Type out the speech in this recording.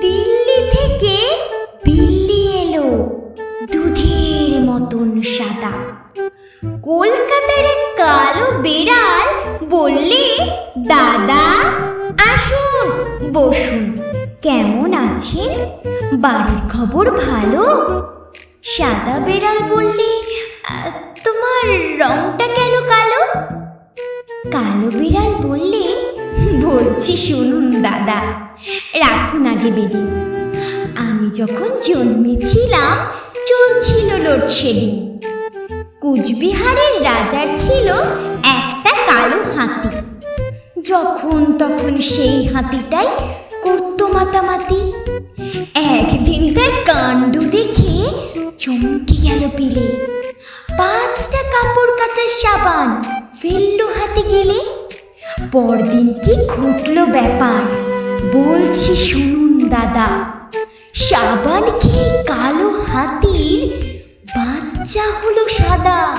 দিল্লি থেকে বিল্লি এলো দুধের মতন সাদা। কলকাতার কালো বেড়াল বললে, দাদা, আসুন, বসুন। কেমন আছেন? বাড়ির খবর ভালো? সাদা বেড়াল বললে তোমার রংটা কেন কালো? কালো বিড়াল বললে বলছি শুনুন, দাদা। রাখুন আগে বেরিয়ে আমি যখন জন্মেছিলাম, চলছিল লোডশেডিং কুচবিহারের রাজার ছিল একটা কালো হাতি। যখন তখন সেই হাতিটাই করতো মাতামাতি। একদিন তার কাণ্ড দেখে চমকে গেল পিলে। পাঁচটা কাপড় কাচার সাবান ফেলল হাতে গেলে। পরদিন কি ঘটল ব্যাপার? বলছি শুনুন দাদা। সাবান খেয়ে কালো হাতির? বাচ্চা হলো সাদা।